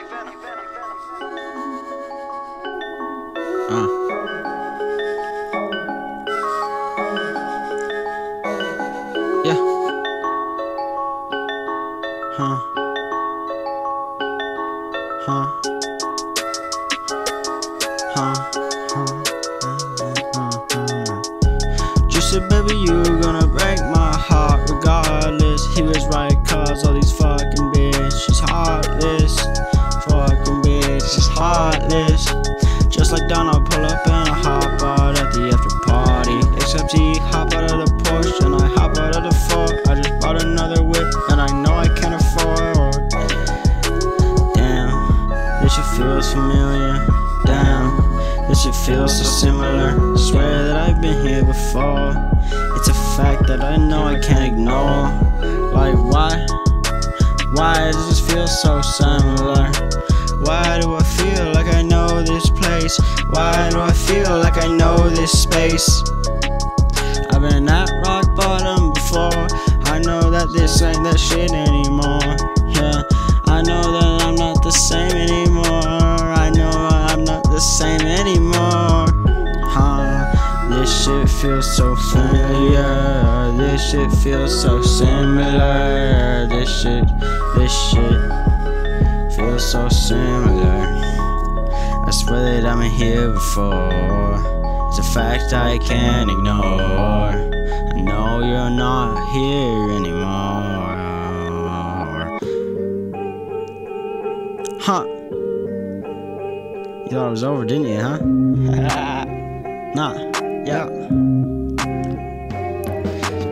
Uh. Huh. Huh. Huh. Huh. Just said, baby, you gonna break my heart regardless. He was right, cause all these this shit feels familiar. Damn, this shit feels so similar. Swear that I've been here before. It's a fact that I know I can't ignore. Like why? Why does this feel so similar? Why do I feel like I know this place? Why do I feel like I know this space? I've been at rock bottom before. I know that this ain't that shit anymore. Yeah, Feels so familiar. This shit feels so similar. This shit, this shit feels so similar. I swear that I'm here before. It's a fact I can't ignore. I know you're not here anymore. Huh? You thought it was over, didn't you, huh? nah. Yeah.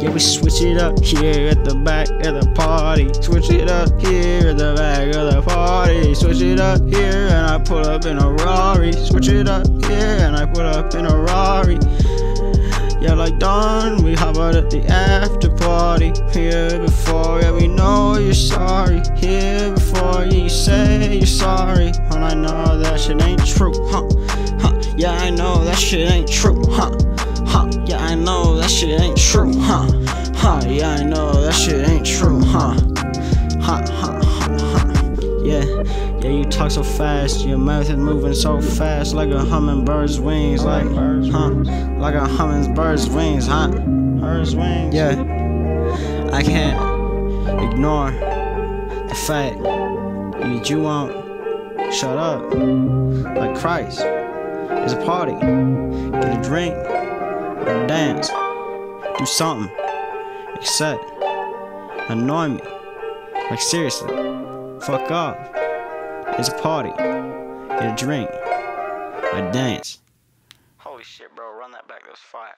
Yeah, we switch it up here at the back of the party. Switch it up here at the back of the party. Switch it up here and I pull up in a Rari. Switch it up here and I pull up in a Rari. Yeah, like Dawn, we hop out at the after party. Here before, yeah, we know you're sorry. Here before, yeah, you say you're sorry. When I know that shit ain't true, huh? Yeah, I know that shit ain't true, huh? Huh? Yeah, I know that shit ain't true, huh? Huh? Yeah, I know that shit ain't true, huh? Huh? Huh? Huh? Huh? Yeah, yeah, you talk so fast, your mouth is moving so fast, like a hummingbird's wings, like, huh? Like a hummingbird's wings, huh? Hers wings. Yeah, I can't ignore the fact that you won't shut up. Like Christ, it's a party. Get a drink, and dance, do something, except annoy me. Like seriously, fuck off. It's a party. Get a drink, a dance. Holy shit, bro! Run that back. That was fire.